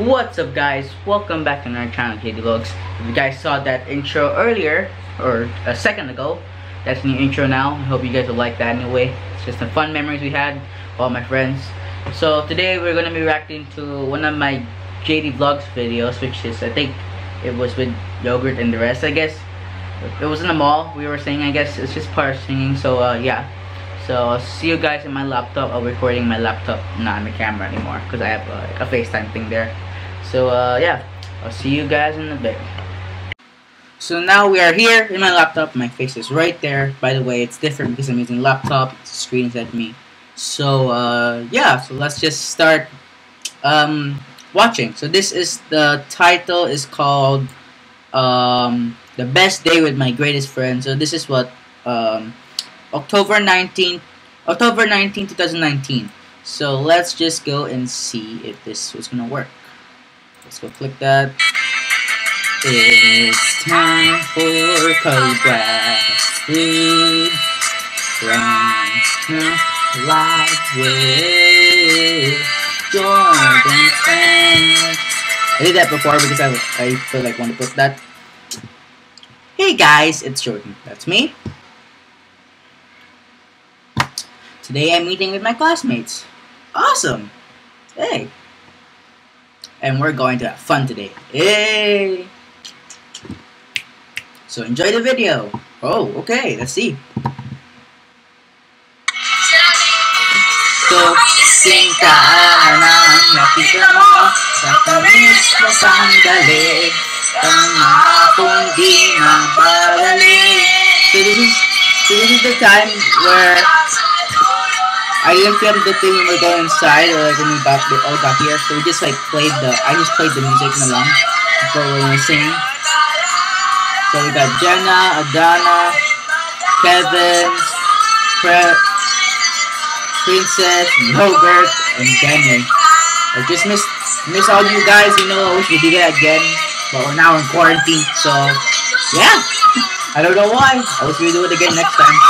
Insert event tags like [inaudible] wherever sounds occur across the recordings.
What's up guys? Welcome back to our channel JD Vlogs. If you guys saw that intro earlier, or a second ago, that's new intro now. I hope you guys will like that anyway. It's just some fun memories we had with all my friends. So today we're gonna be reacting to one of my JD Vlogs videos, which is I think it was with Yogurt and the rest I guess. It was in the mall, we were singing I guess, it's just part of singing, so uh, yeah. So I'll see you guys in my laptop. I'm recording my laptop, not the camera anymore, because I have uh, a FaceTime thing there. So uh, yeah, I'll see you guys in a bit. So now we are here in my laptop. My face is right there. By the way, it's different because I'm using laptop. The screen is at me. So uh, yeah, so let's just start um, watching. So this is the title is called um, "The Best Day with My Greatest Friend." So this is what um, October 19, October 19, 2019. So let's just go and see if this was gonna work. Let's go click that. It's time for Cobra Food Run Live with Jordan Friends. I did that before because I, I feel like want to put that. Hey guys, it's Jordan. That's me. Today I'm meeting with my classmates. Awesome! Hey, and we're going to have fun today. Yay! So enjoy the video. Oh, okay, let's see. So, sing ng nakita mo sa tamis na sandali ang hapong di mababalik. So this is, so this is the time where I didn't film the thing when we go inside or like when we got all got here, so we just like played the I just played the music the before we were singing. So we got Jenna, Adana, Kevin, Pre Princess, Yogurt, and Danny. I just miss miss all you guys, you know, I wish we did it again. But we're now in quarantine, so yeah. [laughs] I don't know why. I wish we do it again next time.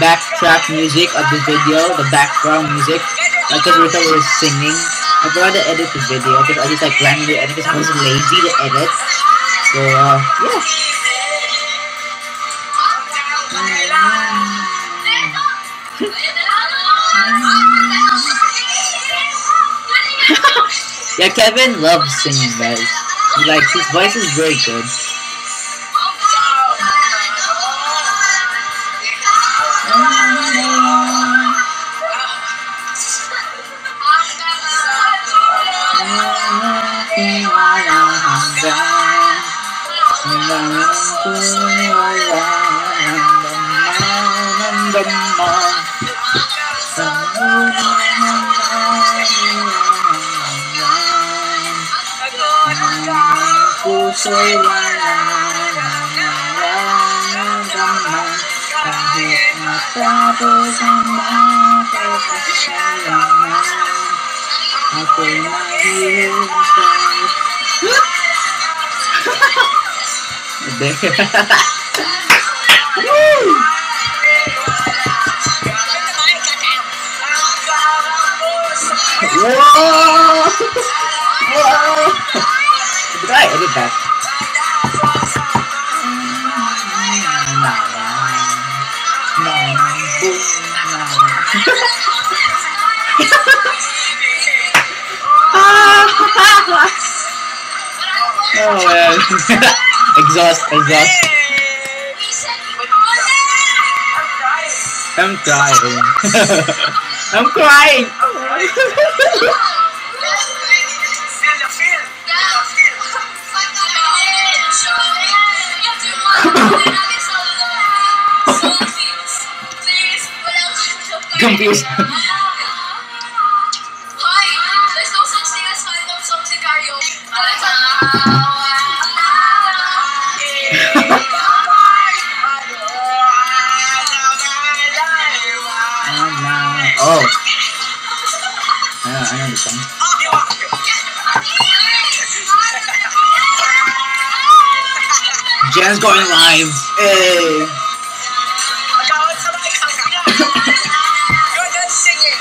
backtrack music of the video, the background music. Like we thought we were singing. I forgot to edit the video because I just like randomly edit because I was lazy to edit. So uh yeah. [laughs] Yeah, Kevin loves singing, guys. He likes his voice is very good. Tumawala ang damdaman ng damdaman Sa muna ng namin Ang puso'y wala ng damdaman Kahit matapos ang mapagkasalaman Ako'y mahihintay Woo! [laughs] Whoa! Whoa! Did I edit that? oh man. [laughs] [laughs] exhaust, exhaust. I'm crying. I'm crying. Feel the feel. Confused. Jen's going live. Hey. You're done singing.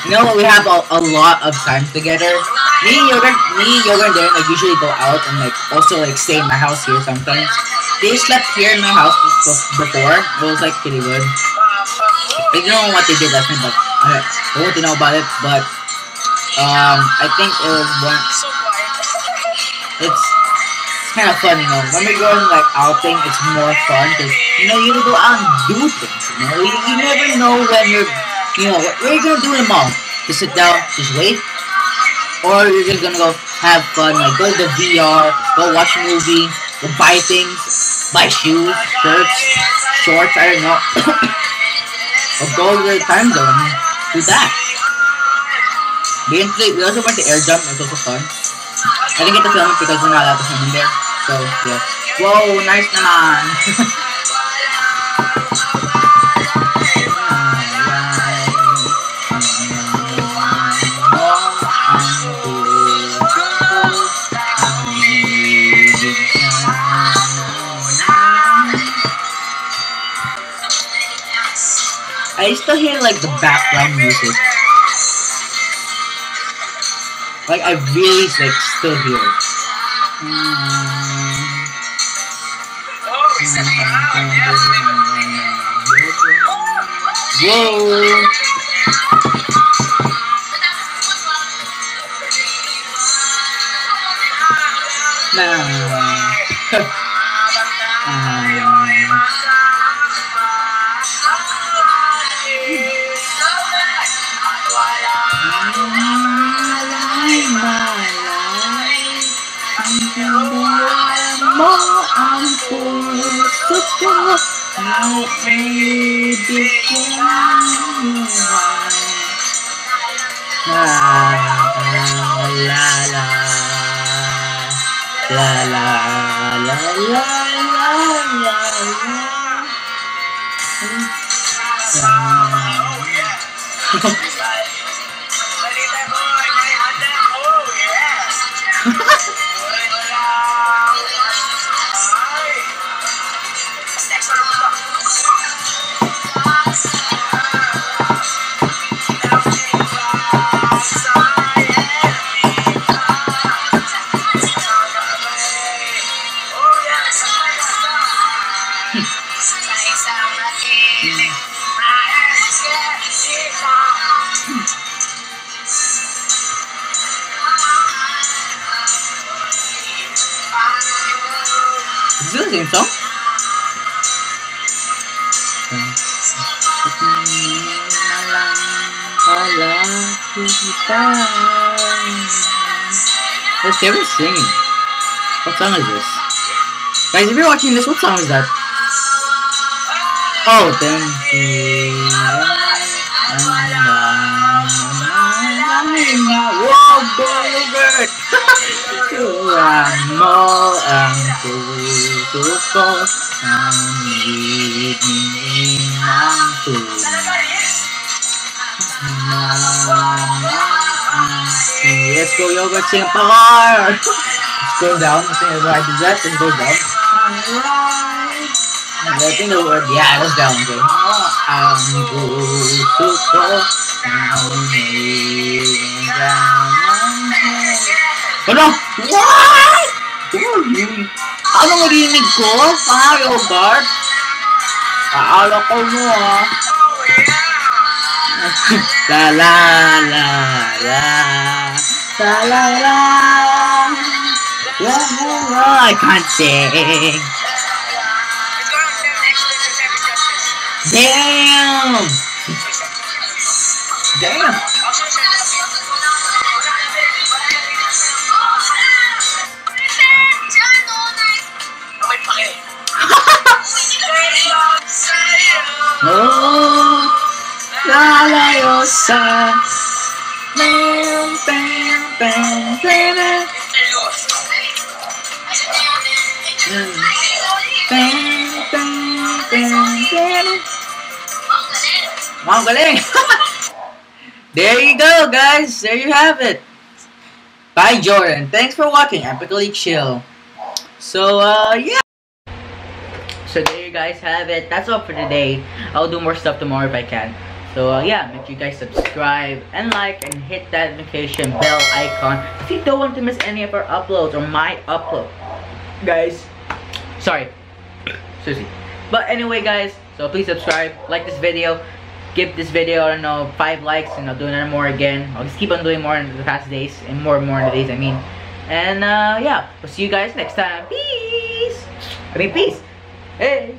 You know what? We have a, a lot of time together. Me, Yoga, me, Yoga, and Darren like usually go out and like also like stay in my house here sometimes. They slept here in my house before. It was like pretty good. I don't know what they did last night, but I I want to know about it. But um, I think it was one. Quiet. It's kind of fun, you know. When we go on like outing, it's more fun because you know you can go out and do things. You know, you, you never know when you're, you know, what, what are you gonna do in the mall? Just sit down, just wait, or you're just gonna go have fun, like go to the VR, go watch a movie, go buy things, buy shoes, shirts, shorts, I don't know, [coughs] or go to the time zone, do that. We, we also went to air jump, it was also fun. I didn't get to film it because we're not allowed to film in there. So, yeah. Whoa, nice naman! [laughs] I still hear like the background music. Like I really like still [laughs] có an cùng sức khóc nào về được La la la la la la la la la la la. Is this the song? What's Kevin singing? What song is this? Guys, if you're watching this, what song is that? Oh, then. Wow, Gilbert! Tuhan mo ang puso ko ang hihingin ng tulad. Let's go, yogurt, sing power! Let's go down. I think I did that. Let's go down. I think the word, yeah, it was down. Ang puso ko ang hihingin Ano? What? Who are you? Ano marinig ko? Ah, yogurt? Paala ko mo ah. La la la la La la la. La la la. I can't sing. Let's go cosas. [laughs] Bam, there you go, guys. There you have it. Bye, Jordan. Thanks for watching Epically Chill. So, uh, yeah. So there you guys have it. That's all for today. I'll do more stuff tomorrow if I can. So uh, yeah, make sure you guys subscribe and like and hit that notification bell icon if you don't want to miss any of our uploads or my upload. Guys, sorry, Susie. But anyway, guys, so please subscribe, like this video, give this video I don't know five likes, and I'll do another more again. I'll just keep on doing more in the past days and more and more in the days. I mean, and uh, yeah, we'll see you guys next time. Peace. I mean, peace. Hey.